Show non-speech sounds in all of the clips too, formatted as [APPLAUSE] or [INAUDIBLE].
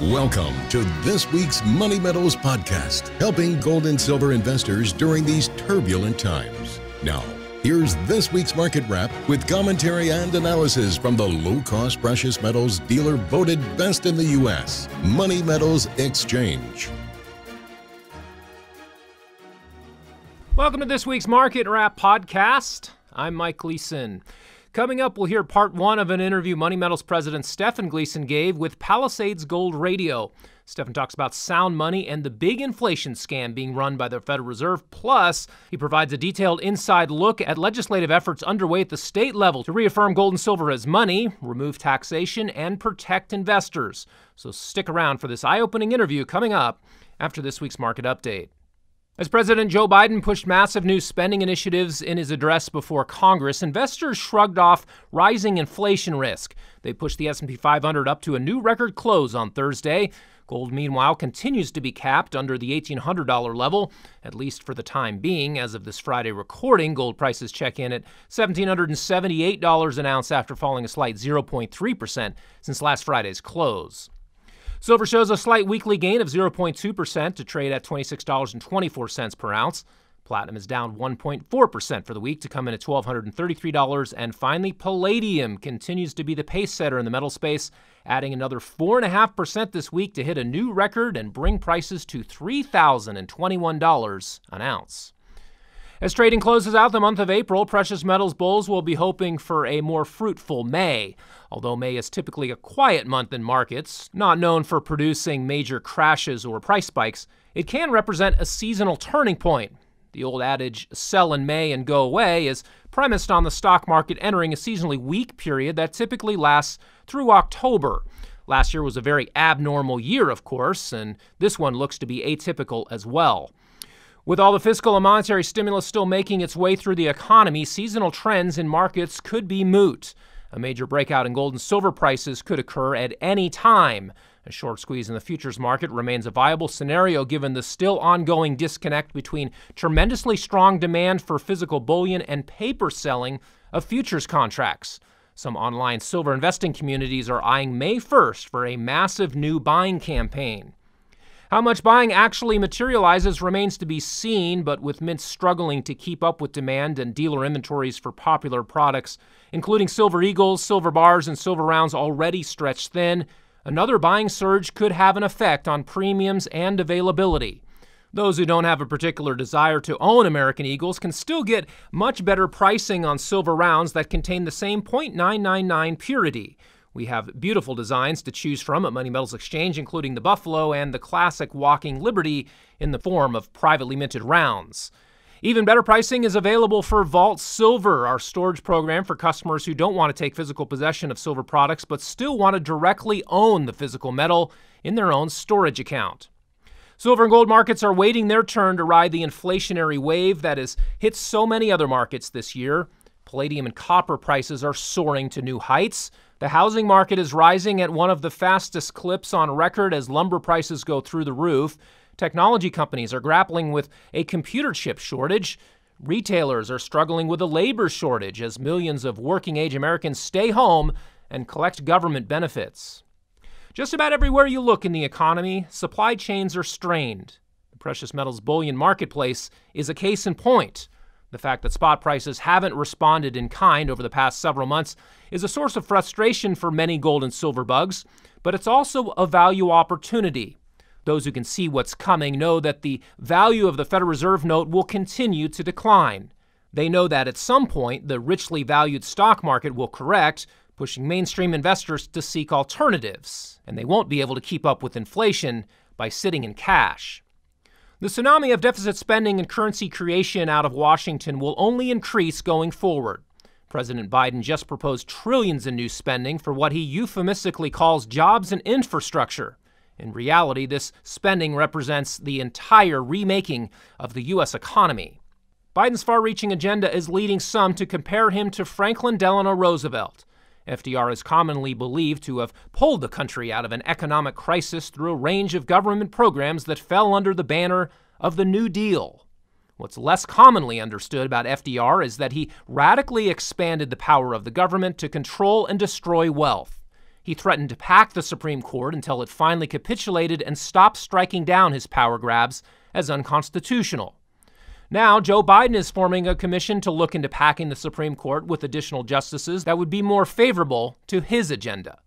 Welcome to this week's Money Metals podcast, helping gold and silver investors during these turbulent times. Now, here's this week's market wrap with commentary and analysis from the low cost precious metals dealer voted best in the U.S., Money Metals Exchange. Welcome to this week's Market Wrap podcast. I'm Mike Gleason. Coming up, we'll hear part one of an interview Money Metals president Stefan Gleason gave with Palisades Gold Radio. Stefan talks about sound money and the big inflation scam being run by the Federal Reserve. Plus, he provides a detailed inside look at legislative efforts underway at the state level to reaffirm gold and silver as money, remove taxation, and protect investors. So stick around for this eye opening interview coming up after this week's market update. As President Joe Biden pushed massive new spending initiatives in his address before Congress, investors shrugged off rising inflation risk. They pushed the S&P 500 up to a new record close on Thursday. Gold, meanwhile, continues to be capped under the $1,800 level, at least for the time being. As of this Friday recording, gold prices check in at $1,778 an ounce after falling a slight 0.3% since last Friday's close. Silver shows a slight weekly gain of 0.2% to trade at $26.24 per ounce. Platinum is down 1.4% for the week to come in at $1,233. And finally, palladium continues to be the pace setter in the metal space, adding another 4.5% this week to hit a new record and bring prices to $3,021 an ounce. As trading closes out the month of April, precious metals bulls will be hoping for a more fruitful May. Although May is typically a quiet month in markets, not known for producing major crashes or price spikes, it can represent a seasonal turning point. The old adage, sell in May and go away, is premised on the stock market entering a seasonally weak period that typically lasts through October. Last year was a very abnormal year, of course, and this one looks to be atypical as well. With all the fiscal and monetary stimulus still making its way through the economy, seasonal trends in markets could be moot. A major breakout in gold and silver prices could occur at any time. A short squeeze in the futures market remains a viable scenario given the still ongoing disconnect between tremendously strong demand for physical bullion and paper selling of futures contracts. Some online silver investing communities are eyeing May 1st for a massive new buying campaign. How much buying actually materializes remains to be seen, but with mints struggling to keep up with demand and dealer inventories for popular products, including Silver Eagles, Silver Bars, and Silver Rounds already stretched thin, another buying surge could have an effect on premiums and availability. Those who don't have a particular desire to own American Eagles can still get much better pricing on silver rounds that contain the same 0.999 purity. We have beautiful designs to choose from at Money Metals Exchange, including the Buffalo and the classic Walking Liberty in the form of privately minted rounds. Even better pricing is available for Vault Silver, our storage program for customers who don't want to take physical possession of silver products but still want to directly own the physical metal in their own storage account. Silver and gold markets are waiting their turn to ride the inflationary wave that has hit so many other markets this year. Palladium and copper prices are soaring to new heights. The housing market is rising at one of the fastest clips on record as lumber prices go through the roof. Technology companies are grappling with a computer chip shortage. Retailers are struggling with a labor shortage as millions of working age Americans stay home and collect government benefits. Just about everywhere you look in the economy, supply chains are strained. The precious metals bullion marketplace is a case in point. The fact that spot prices haven't responded in kind over the past several months is a source of frustration for many gold and silver bugs, but it's also a value opportunity. Those who can see what's coming know that the value of the Federal Reserve note will continue to decline. They know that at some point the richly valued stock market will correct, pushing mainstream investors to seek alternatives, and they won't be able to keep up with inflation by sitting in cash. The tsunami of deficit spending and currency creation out of Washington will only increase going forward. President Biden just proposed trillions in new spending for what he euphemistically calls jobs and infrastructure. In reality, this spending represents the entire remaking of the U.S. economy. Biden's far reaching agenda is leading some to compare him to Franklin Delano Roosevelt, FDR is commonly believed to have pulled the country out of an economic crisis through a range of government programs that fell under the banner of the New Deal. What's less commonly understood about FDR is that he radically expanded the power of the government to control and destroy wealth. He threatened to pack the Supreme Court until it finally capitulated and stopped striking down his power grabs as unconstitutional. Now, Joe Biden is forming a commission to look into packing the Supreme Court with additional justices that would be more favorable to his agenda.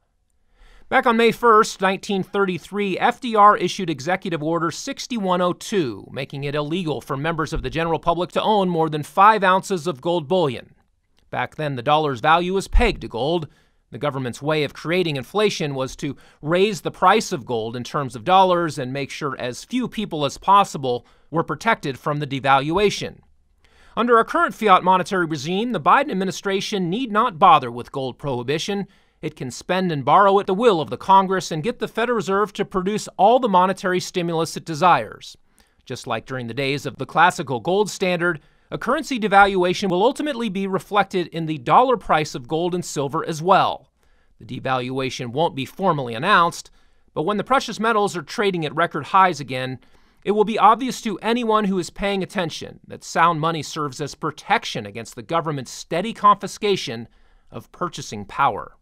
Back on May 1st, 1933, FDR issued Executive Order 6102, making it illegal for members of the general public to own more than five ounces of gold bullion. Back then, the dollar's value was pegged to gold. The government's way of creating inflation was to raise the price of gold in terms of dollars and make sure as few people as possible were protected from the devaluation. Under our current fiat monetary regime, the Biden administration need not bother with gold prohibition it can spend and borrow at the will of the Congress and get the Federal Reserve to produce all the monetary stimulus it desires. Just like during the days of the classical gold standard, a currency devaluation will ultimately be reflected in the dollar price of gold and silver as well. The devaluation won't be formally announced, but when the precious metals are trading at record highs again, it will be obvious to anyone who is paying attention that sound money serves as protection against the government's steady confiscation of purchasing power.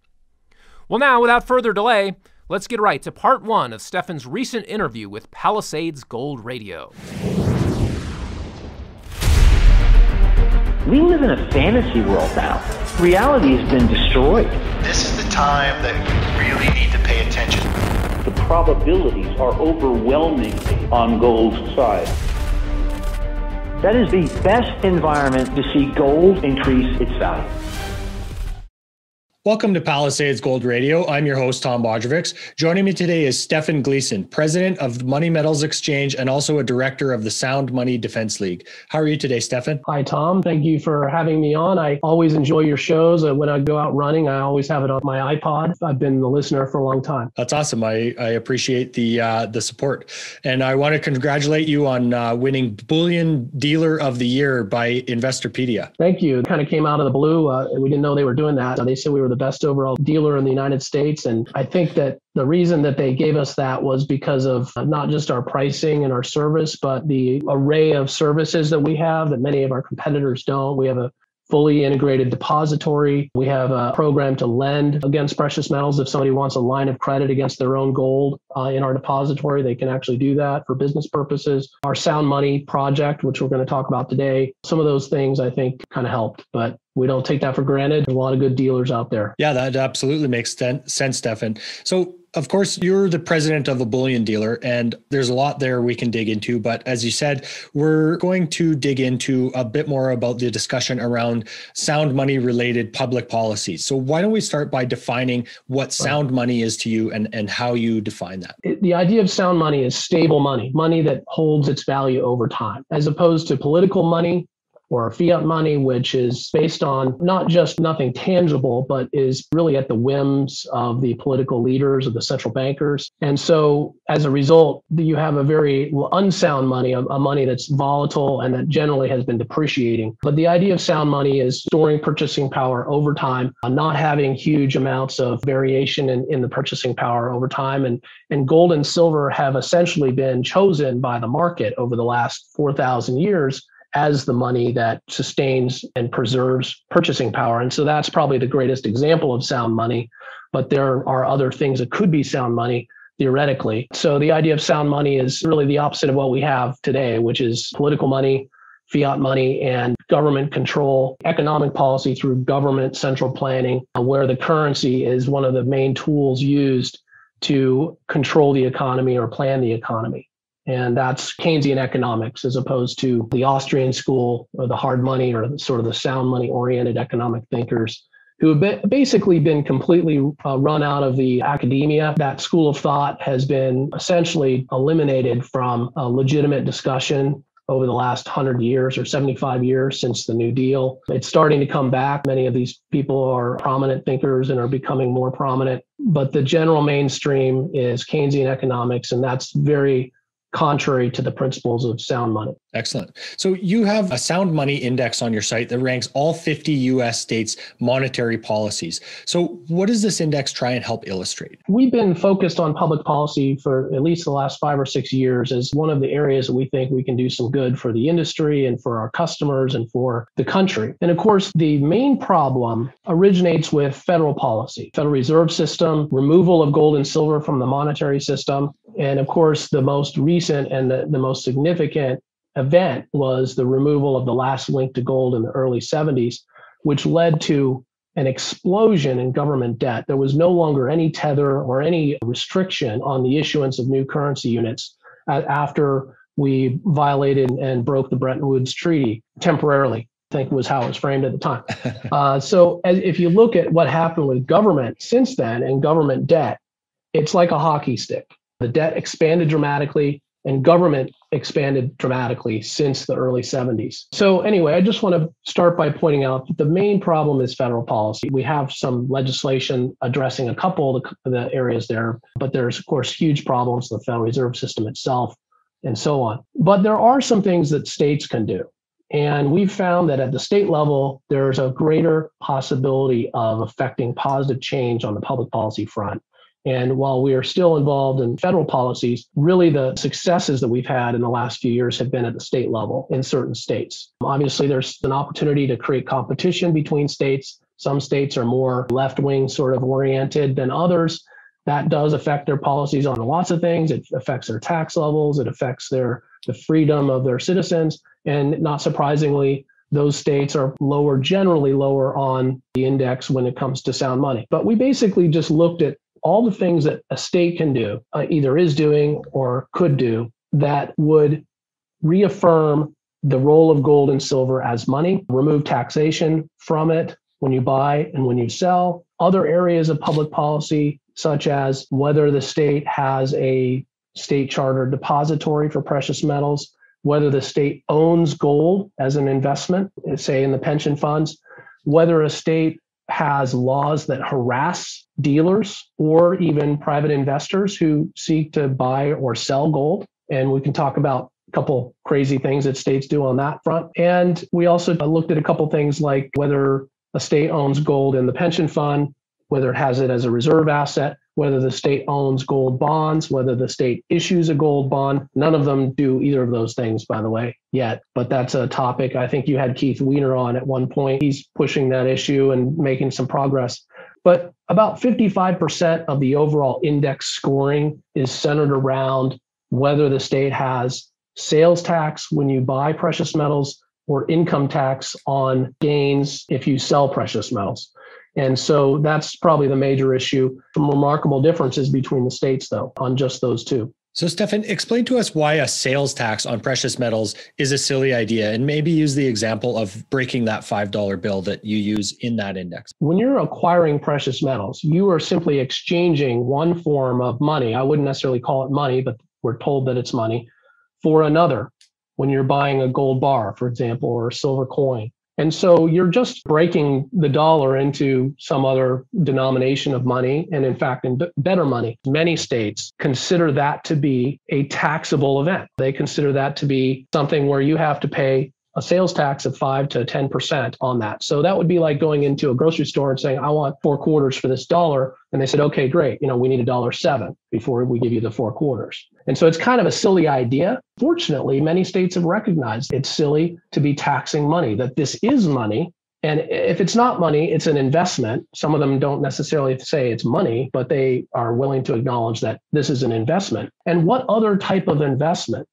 Well, now, without further delay, let's get right to part one of Stefan's recent interview with Palisades Gold Radio. We live in a fantasy world now. Reality has been destroyed. This is the time that you really need to pay attention. The probabilities are overwhelmingly on gold's side. That is the best environment to see gold increase its value. Welcome to Palisades Gold Radio. I'm your host, Tom Bodrovics. Joining me today is Stefan Gleason, president of Money Metals Exchange and also a director of the Sound Money Defense League. How are you today, Stefan? Hi, Tom. Thank you for having me on. I always enjoy your shows. When I go out running, I always have it on my iPod. I've been a listener for a long time. That's awesome. I, I appreciate the uh, the support. And I want to congratulate you on uh, winning Bullion Dealer of the Year by Investopedia. Thank you. It kind of came out of the blue. Uh, we didn't know they were doing that. They said we were the best overall dealer in the United States. And I think that the reason that they gave us that was because of not just our pricing and our service, but the array of services that we have that many of our competitors don't. We have a fully integrated depository. We have a program to lend against precious metals. If somebody wants a line of credit against their own gold uh, in our depository, they can actually do that for business purposes. Our Sound Money project, which we're going to talk about today, some of those things I think kind of helped. But we don't take that for granted. There's a lot of good dealers out there. Yeah, that absolutely makes sense, Stefan. So, of course, you're the president of a bullion dealer, and there's a lot there we can dig into. But as you said, we're going to dig into a bit more about the discussion around sound money related public policies. So, why don't we start by defining what sound money is to you and, and how you define that? It, the idea of sound money is stable money, money that holds its value over time, as opposed to political money or fiat money, which is based on not just nothing tangible, but is really at the whims of the political leaders or the central bankers. And so as a result, you have a very unsound money, a, a money that's volatile and that generally has been depreciating. But the idea of sound money is storing purchasing power over time, uh, not having huge amounts of variation in, in the purchasing power over time. And, and gold and silver have essentially been chosen by the market over the last 4,000 years as the money that sustains and preserves purchasing power. And so that's probably the greatest example of sound money. But there are other things that could be sound money theoretically. So the idea of sound money is really the opposite of what we have today, which is political money, fiat money, and government control, economic policy through government central planning, uh, where the currency is one of the main tools used to control the economy or plan the economy. And that's Keynesian economics as opposed to the Austrian school or the hard money or sort of the sound money oriented economic thinkers who have been, basically been completely uh, run out of the academia. That school of thought has been essentially eliminated from a legitimate discussion over the last 100 years or 75 years since the New Deal. It's starting to come back. Many of these people are prominent thinkers and are becoming more prominent. But the general mainstream is Keynesian economics, and that's very contrary to the principles of sound money. Excellent. So you have a sound money index on your site that ranks all 50 US states' monetary policies. So what does this index try and help illustrate? We've been focused on public policy for at least the last five or six years as one of the areas that we think we can do some good for the industry and for our customers and for the country. And of course, the main problem originates with federal policy, Federal Reserve System, removal of gold and silver from the monetary system, and of course, the most recent and the, the most significant event was the removal of the last link to gold in the early 70s, which led to an explosion in government debt. There was no longer any tether or any restriction on the issuance of new currency units after we violated and broke the Bretton Woods Treaty temporarily. I think was how it was framed at the time. [LAUGHS] Uh, so, as, if you look at what happened with government since then and government debt, it's like a hockey stick. The debt expanded dramatically and government expanded dramatically since the early 70s. So, anyway, I just want to start by pointing out that the main problem is federal policy. We have some legislation addressing a couple of the, the areas there, but there's, of course, huge problems, the Federal Reserve System itself, and so on. But there are some things that states can do. And we've found that at the state level, there's a greater possibility of affecting positive change on the public policy front and while we are still involved in federal policies, really the successes that we've had in the last few years have been at the state level in certain states. Obviously, there's an opportunity to create competition between states. Some states are more left wing sort of oriented than others. That does affect their policies on lots of things. It affects their tax levels, it affects their the freedom of their citizens. And not surprisingly, those states are lower, generally lower on the index when it comes to sound money. But we basically just looked at all the things that a state can do, uh, either is doing or could do, that would reaffirm the role of gold and silver as money, remove taxation from it when you buy and when you sell. Other areas of public policy, such as whether the state has a state charter depository for precious metals, whether the state owns gold as an investment, say in the pension funds, whether a state has laws that harass dealers or even private investors who seek to buy or sell gold. And we can talk about a couple crazy things that states do on that front. And we also looked at a couple things like whether a state owns gold in the pension fund, whether it has it as a reserve asset, whether the state owns gold bonds, whether the state issues a gold bond. None of them do either of those things, by the way, yet. But that's a topic I think you had Keith Weiner on at one point. He's pushing that issue and making some progress. But about 55% of the overall index scoring is centered around whether the state has sales tax when you buy precious metals or income tax on gains if you sell precious metals. And so that's probably the major issue. Some remarkable differences between the states, though, on just those two. So, Stefan, explain to us why a sales tax on precious metals is a silly idea, and maybe use the example of breaking that $5 bill that you use in that index. When you're acquiring precious metals, you are simply exchanging one form of money. I wouldn't necessarily call it money, but we're told that it's money for another. When you're buying a gold bar, for example, or a silver coin, and so you're just breaking the dollar into some other denomination of money, and in fact, in better money. Many states consider that to be a taxable event. They consider that to be something where you have to pay a sales tax of five to 10% on that. So that would be like going into a grocery store and saying, I want four quarters for this dollar. And they said, okay, great. You know, we need a dollar seven before we give you the four quarters. And so it's kind of a silly idea. Fortunately, many states have recognized it's silly to be taxing money, that this is money. And if it's not money, it's an investment. Some of them don't necessarily say it's money, but they are willing to acknowledge that this is an investment. And what other type of investment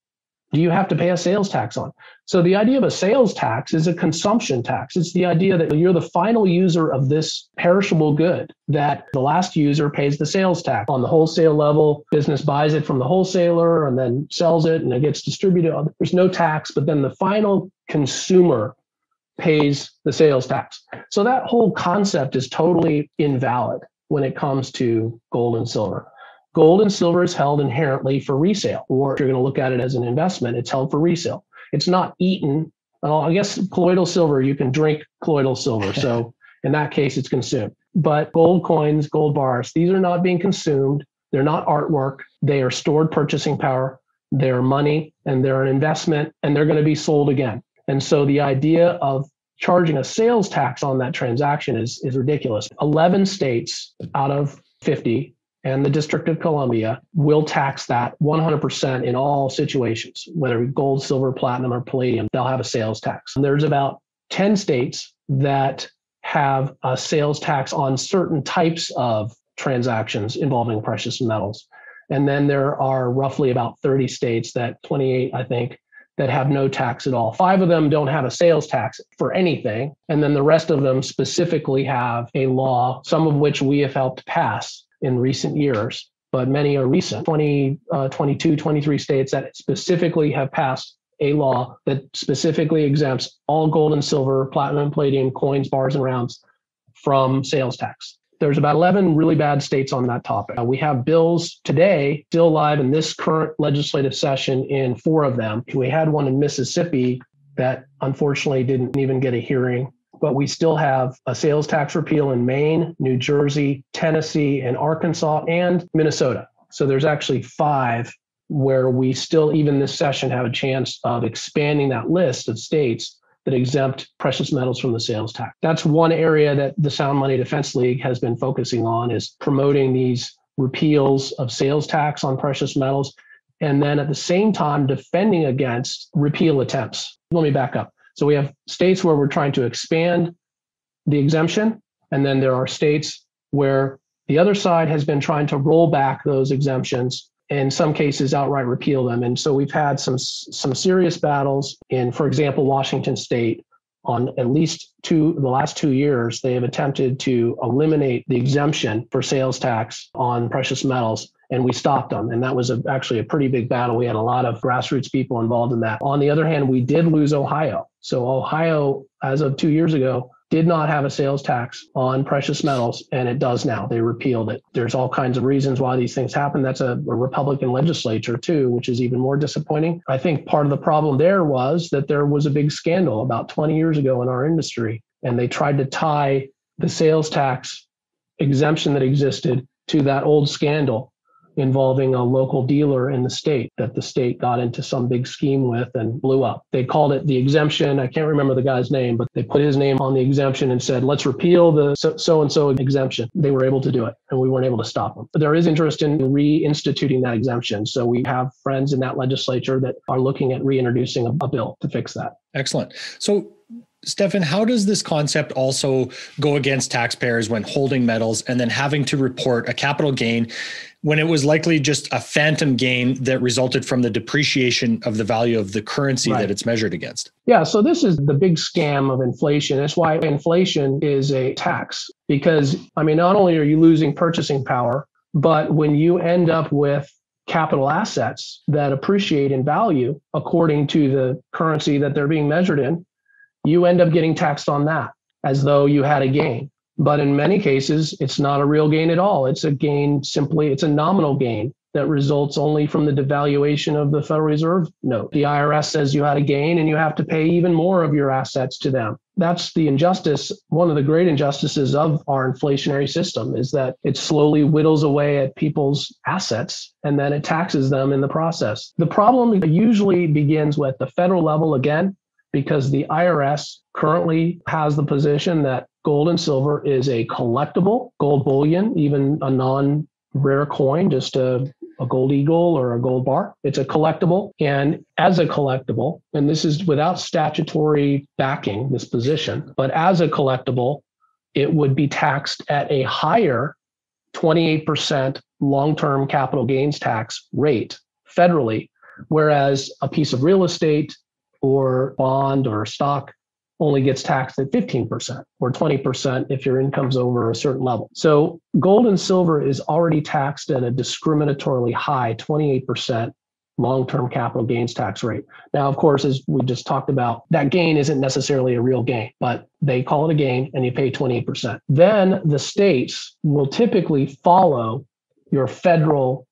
do you have to pay a sales tax on? So the idea of a sales tax is a consumption tax. It's the idea that you're the final user of this perishable good that the last user pays the sales tax on the wholesale level. Business buys it from the wholesaler and then sells it and it gets distributed. There's no tax, but then the final consumer pays the sales tax. So that whole concept is totally invalid when it comes to gold and silver. Gold and silver is held inherently for resale, or if you're going to look at it as an investment, it's held for resale. It's not eaten. Well, I guess colloidal silver, you can drink colloidal silver. So [LAUGHS] in that case, it's consumed. But gold coins, gold bars, these are not being consumed. They're not artwork. They are stored purchasing power. They're money and they're an investment and they're going to be sold again. And so the idea of charging a sales tax on that transaction is, is ridiculous. 11 states out of 50 and the District of Columbia will tax that 100% in all situations, whether gold, silver, platinum, or palladium, they'll have a sales tax. And there's about 10 states that have a sales tax on certain types of transactions involving precious metals. And then there are roughly about 30 states that 28, I think, that have no tax at all. Five of them don't have a sales tax for anything. And then the rest of them specifically have a law, some of which we have helped pass in recent years, but many are recent 20, uh, 22, 23 states that specifically have passed a law that specifically exempts all gold and silver, platinum and palladium coins, bars, and rounds from sales tax. There's about 11 really bad states on that topic. Uh, we have bills today still live in this current legislative session in four of them. We had one in Mississippi that unfortunately didn't even get a hearing, but we still have a sales tax repeal in Maine, New Jersey, Tennessee, and Arkansas, and Minnesota. So there's actually five where we still, even this session, have a chance of expanding that list of states that exempt precious metals from the sales tax. That's one area that the Sound Money Defense League has been focusing on is promoting these repeals of sales tax on precious metals and then at the same time defending against repeal attempts. Let me back up. So we have states where we're trying to expand the exemption and then there are states where the other side has been trying to roll back those exemptions in some cases outright repeal them. And so we've had some some serious battles in, for example, Washington State on at least two the last two years they have attempted to eliminate the exemption for sales tax on precious metals and we stopped them. And that was a, actually a pretty big battle. We had a lot of grassroots people involved in that. On the other hand we did lose ohio. So ohio as of two years ago did not have a sales tax on precious metals, and it does now. They repealed it. There's all kinds of reasons why these things happen. That's a, a, Republican legislature, too, which is even more disappointing. I think part of the problem there was that there was a big scandal about 20 years ago in our industry, and they tried to tie the sales tax exemption that existed to that old scandal involving a local dealer in the state that the state got into some big scheme with and blew up. They called it the exemption. I can't remember the guy's name, but they put his name on the exemption and said, let's repeal the so and so exemption. They were able to do it and we weren't able to stop them. But there is interest in reinstituting that exemption. So we have friends in that legislature that are looking at reintroducing a, a bill to fix that. Excellent. So Stefan, how does this concept also go against taxpayers when holding metals and then having to report a capital gain when it was likely just a phantom gain that resulted from the depreciation of the value of the currency right. that it's measured against? Yeah, so this is the big scam of inflation. That's why inflation is a tax because, I mean, not only are you losing purchasing power, but when you end up with capital assets that appreciate in value according to the currency that they're being measured in, you end up getting taxed on that as though you had a gain. But in many cases, it's not a real gain at all. It's a gain simply, it's a nominal gain that results only from the devaluation of the Federal Reserve note. The IRS says you had a gain and you have to pay even more of your assets to them. That's the injustice, one of the great injustices of our inflationary system is that it slowly whittles away at people's assets and then it taxes them in the process. The problem usually begins with the federal level again because the IRS currently has the position that gold and silver is a collectible gold bullion, even a non rare coin, just a, a gold eagle or a gold bar. It's a collectible. And as a collectible, and this is without statutory backing, this position, but as a collectible, it would be taxed at a higher 28% long term capital gains tax rate federally, whereas a piece of real estate or bond or stock only gets taxed at 15% or 20% if your income's over a certain level. So gold and silver is already taxed at a discriminatorily high 28% long-term capital gains tax rate. Now, of course, as we just talked about, that gain isn't necessarily a real gain, but they call it a gain and you pay 28%. Then the states will typically follow your federal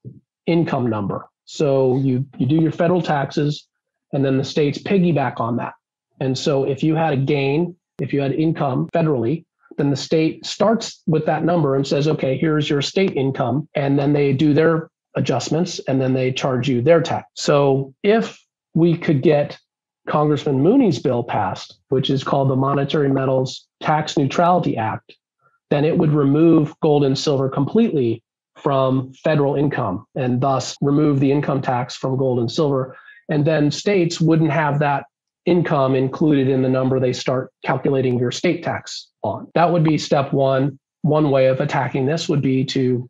income number. So you you do your federal taxes and then the states piggyback on that. And so if you had a gain, if you had income federally, then the state starts with that number and says, okay, here's your state income. And then they do their adjustments and then they charge you their tax. So if we could get Congressman Mooney's bill passed, which is called the Monetary Metals Tax Neutrality Act, then it would remove gold and silver completely from federal income and thus remove the income tax from gold and silver. And then states wouldn't have that income included in the number they start calculating your state tax on. That would be step one. One way of attacking this would be to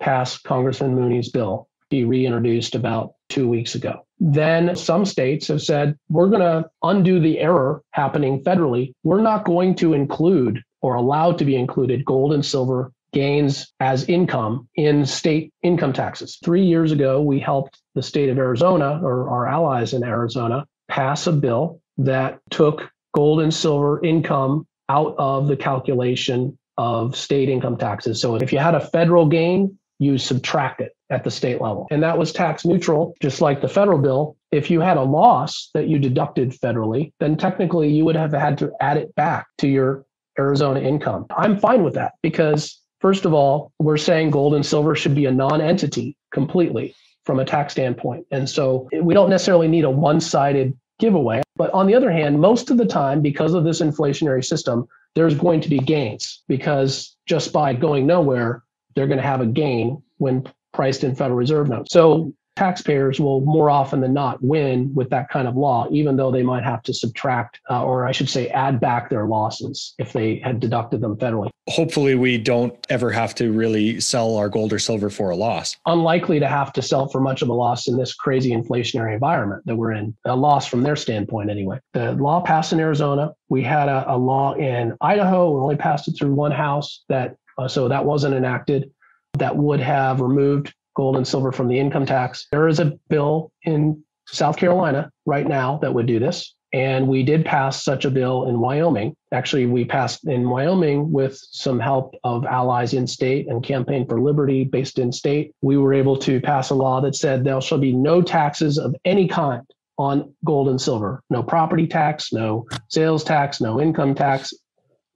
pass Congressman Mooney's bill. He reintroduced about two weeks ago. Then some states have said, we're going to undo the error happening federally. We're not going to include or allowed to be included gold and silver gains as income in state income taxes. Three years ago, we helped the state of Arizona or our allies in Arizona pass a bill that took gold and silver income out of the calculation of state income taxes. So if you had a federal gain, you subtract it at the state level. And that was tax neutral, just like the federal bill. If you had a loss that you deducted federally, then technically you would have had to add it back to your Arizona income. I'm fine with that because First of all, we're saying gold and silver should be a non entity completely from a tax standpoint. And so we don't necessarily need a one sided giveaway. But on the other hand, most of the time, because of this inflationary system, there's going to be gains because just by going nowhere, they're going to have a gain when priced in Federal Reserve notes. So taxpayers will more often than not win with that kind of law, even though they might have to subtract, uh, or I should say, add back their losses if they had deducted them federally. Hopefully, we don't ever have to really sell our gold or silver for a loss. Unlikely to have to sell for much of a loss in this crazy inflationary environment that we're in, a loss from their standpoint, anyway. The law passed in Arizona. We had a, a law in Idaho. We only passed it through one house that, uh, so that wasn't enacted that would have removed gold and silver from the income tax. There is a bill in South Carolina right now that would do this. And we did pass such a bill in Wyoming. Actually, we passed in Wyoming with some help of allies in state and Campaign for Liberty based in state. We were able to pass a law that said there shall be no taxes of any kind on gold and silver no property tax, no sales tax, no income tax,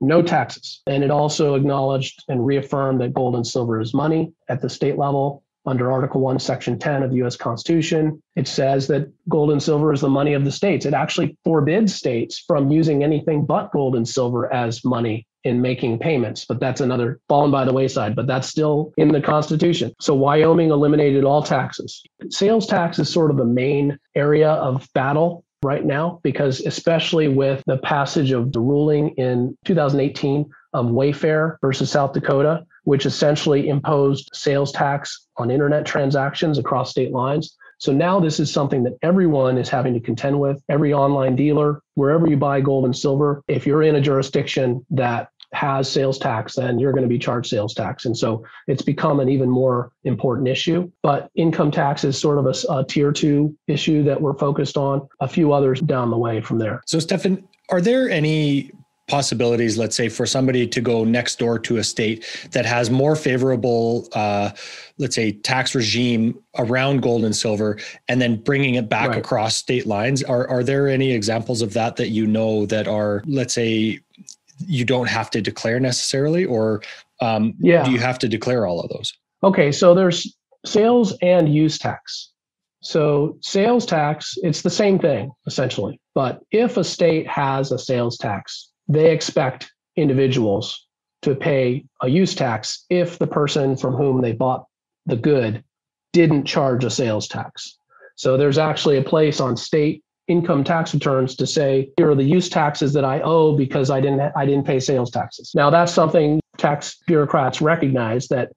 no taxes. And it also acknowledged and reaffirmed that gold and silver is money at the state level under Article 1, Section 10 of the US Constitution. It says that gold and silver is the money of the states. It actually forbids states from using anything but gold and silver as money in making payments, but that's another fallen by the wayside, but that's still in the Constitution. So Wyoming eliminated all taxes. Sales tax is sort of the main area of battle right now because especially with the passage of the ruling in 2018 of Wayfair versus South Dakota, which essentially imposed sales tax on internet transactions across state lines. So now this is something that everyone is having to contend with. Every online dealer, wherever you buy gold and silver, if you're in a jurisdiction that has sales tax, then you're going to be charged sales tax. And so it's become an even more important issue. But income tax is sort of a, a tier two issue that we're focused on, a few others down the way from there. So, Stefan, are there any possibilities, let's say, for somebody to go next door to a state that has more favorable, uh, let's say, tax regime around gold and silver, and then bringing it back right. across state lines? Are are there any examples of that that you know that are, let's say, you don't have to declare necessarily, or um, yeah. do you have to declare all of those? Okay, so there's sales and use tax. So sales tax, it's the same thing essentially. But if a state has a sales tax, they expect individuals to pay a use tax if the person from whom they bought the good didn't charge a sales tax. So there's actually a place on state income tax returns to say here are the use taxes that I owe because I didn't I didn't pay sales taxes. Now that's something tax bureaucrats recognize that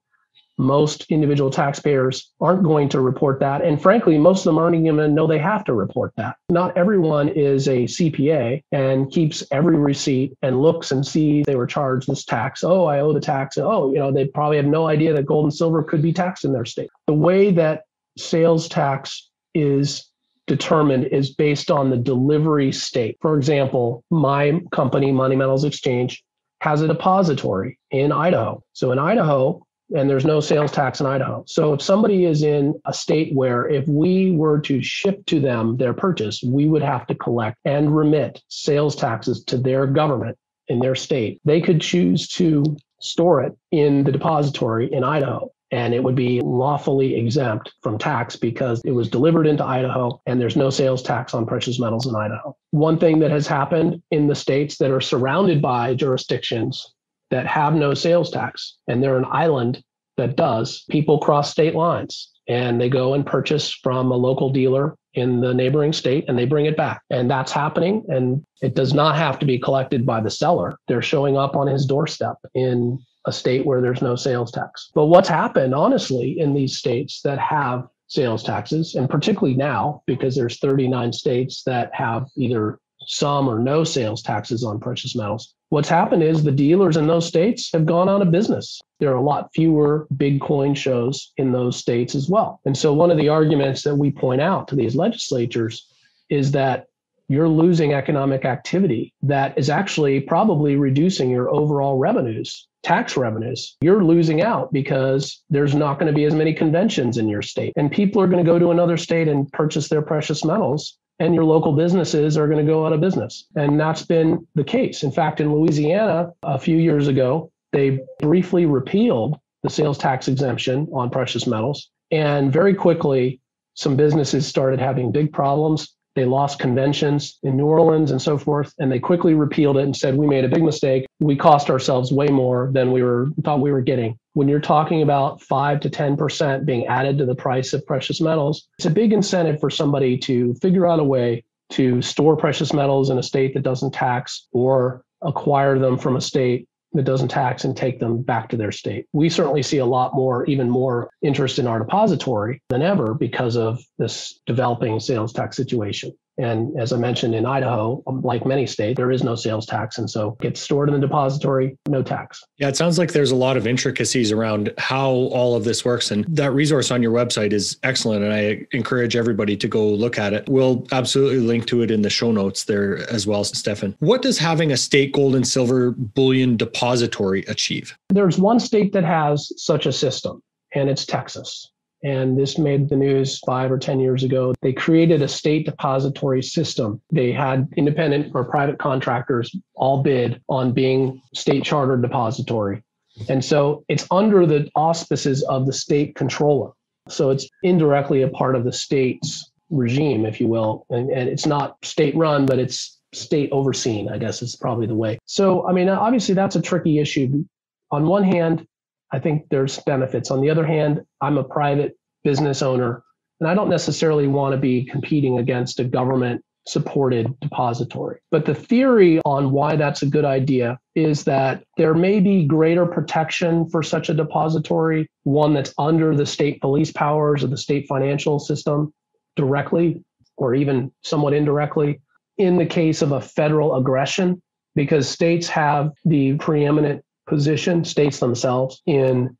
most individual taxpayers aren't going to report that. And frankly, most of them aren't even know they have to report that. Not everyone is a CPA and keeps every receipt and looks and sees they were charged this tax. Oh, I owe the tax. Oh, you know, they probably have no idea that gold and silver could be taxed in their state. The way that sales tax is determined is based on the delivery state. For example, my company, Money Metals Exchange, has a depository in Idaho. So in Idaho, and there's no sales tax in Idaho. So if somebody is in a state where if we were to ship to them their purchase, we would have to collect and remit sales taxes to their government in their state. They could choose to store it in the depository in Idaho and it would be lawfully exempt from tax because it was delivered into Idaho and there's no sales tax on precious metals in Idaho. One thing that has happened in the states that are surrounded by jurisdictions that have no sales tax and they're an island that does, people cross state lines and they go and purchase from a local dealer in the neighboring state and they bring it back. And that's happening. And it does not have to be collected by the seller. They're showing up on his doorstep in a state where there's no sales tax. But what's happened, honestly, in these states that have sales taxes, and particularly now, because there's 39 states that have either some or no sales taxes on precious metals. What's happened is the dealers in those states have gone out of business. There are a lot fewer big coin shows in those states as well. And so, one of the arguments that we point out to these legislatures is that you're losing economic activity that is actually probably reducing your overall revenues, tax revenues. You're losing out because there's not going to be as many conventions in your state. And people are going to go to another state and purchase their precious metals and your local businesses are going to go out of business. And that's been the case. In fact, in Louisiana, a few years ago, they briefly repealed the sales tax exemption on precious metals. And very quickly, some businesses started having big problems. They lost conventions in New Orleans and so forth, and they quickly repealed it and said, We made a big mistake. We cost ourselves way more than we were thought we were getting. When you're talking about five to 10% being added to the price of precious metals, it's a big incentive for somebody to figure out a way to store precious metals in a state that doesn't tax or acquire them from a state that doesn't tax and take them back to their state. We certainly see a lot more, even more interest in our depository than ever because of this developing sales tax situation. And as I mentioned in Idaho, like many states, there is no sales tax. And so it's stored in the depository, no tax. Yeah, it sounds like there's a lot of intricacies around how all of this works. And that resource on your website is excellent. And I encourage everybody to go look at it. We'll absolutely link to it in the show notes there as well, Stefan. What does having a state gold and silver bullion depository achieve? There's one state that has such a system, and it's Texas and this made the news five or 10 years ago. They created a state depository system. They had independent or private contractors all bid on being state chartered depository. And so it's under the auspices of the state controller. So it's indirectly a part of the state's regime, if you will. And, and it's not state run, but it's state overseen, I guess is probably the way. So, I mean, obviously that's a tricky issue. On one hand, I think there's benefits. On the other hand, I'm a private business owner, and I don't necessarily want to be competing against a government supported depository. But the theory on why that's a good idea is that there may be greater protection for such a depository, one that's under the state police powers of the state financial system directly or even somewhat indirectly in the case of a federal aggression, because states have the preeminent position, states themselves, in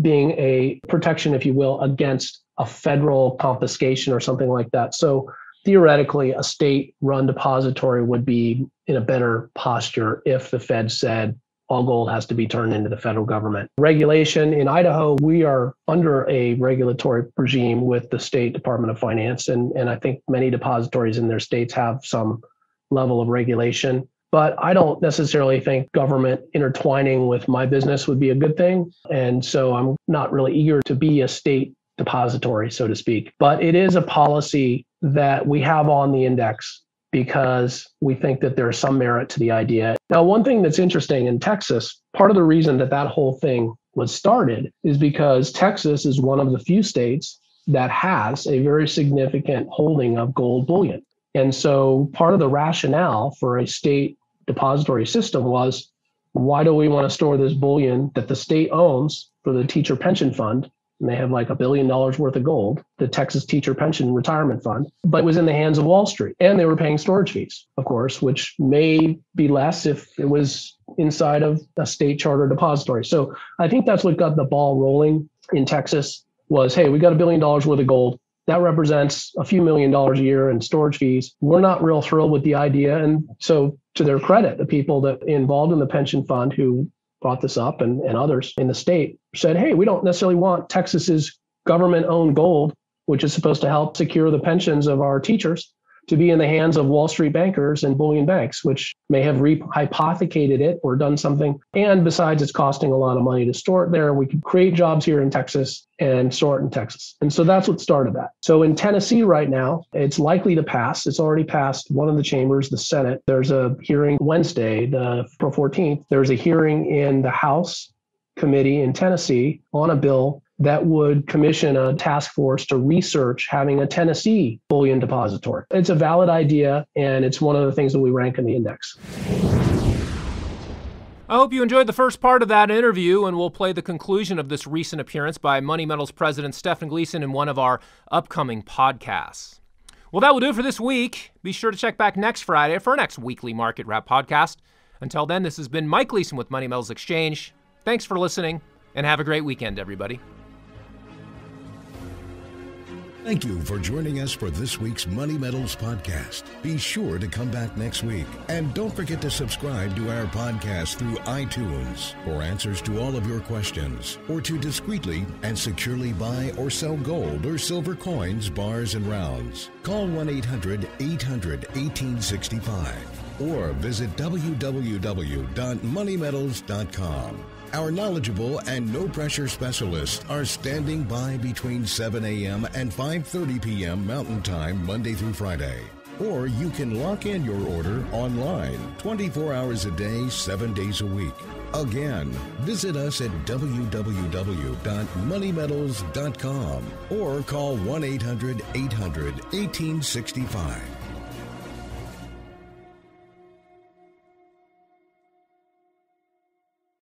being a protection, if you will, against a federal confiscation or something like that. So theoretically, a state run depository would be in a better posture if the Fed said all gold has to be turned into the federal government. Regulation in Idaho, we are under a regulatory regime with the state Department of Finance. And, and I think many depositories in their states have some level of regulation. But I don't necessarily think government intertwining with my business would be a good thing. And so I'm not really eager to be a state depository, so to speak. But it is a policy that we have on the index because we think that there's some merit to the idea. Now, one thing that's interesting in Texas, part of the reason that that whole thing was started is because Texas is one of the few states that has a very significant holding of gold bullion. And so part of the rationale for a state depository system was why do we want to store this bullion that the state owns for the teacher pension fund? And they have like a billion dollars worth of gold, the Texas Teacher Pension Retirement Fund, but it was in the hands of Wall Street. And they were paying storage fees, of course, which may be less if it was inside of a state charter depository. So I think that's what got the ball rolling in Texas was, hey, we got a billion dollars worth of gold that represents a few million dollars a year in storage fees. We're not real thrilled with the idea. And so, to their credit, the people that involved in the pension fund who brought this up and, and others in the state said, hey, we don't necessarily want Texas's government owned gold, which is supposed to help secure the pensions of our teachers. To be in the hands of Wall Street bankers and bullion banks, which may have re- hypothecated it or done something. And besides, it's costing a lot of money to store it there. We could create jobs here in Texas and store it in Texas. And so that's what started that. So in Tennessee right now, it's likely to pass. It's already passed one of the chambers, the Senate. There's a hearing Wednesday, the April 14th. There's a hearing in the House committee in Tennessee on a bill that would commission a task force to research having a Tennessee bullion depository. It's a valid idea, and it's one of the things that we rank in the index. I hope you enjoyed the first part of that interview, and we'll play the conclusion of this recent appearance by Money Metals President Stefan Gleason in one of our upcoming podcasts. Well, that will do it for this week. Be sure to check back next Friday for our next weekly Market Wrap podcast. Until then, this has been Mike Gleason with Money Metals Exchange. Thanks for listening, and have a great weekend, everybody. Thank you for joining us for this week's Money Metals podcast. Be sure to come back next week. And don't forget to subscribe to our podcast through iTunes for answers to all of your questions or to discreetly and securely buy or sell gold or silver coins, bars, and rounds. Call 1 800 800 1865 or visit www.moneymetals.com. Our knowledgeable and no pressure specialists are standing by between 7 a.m. and 5:30 p.m. Mountain Time Monday through Friday. Or you can lock in your order online 24 hours a day, 7 days a week. Again, visit us at www.moneymetals.com or call 1 800 800 1865.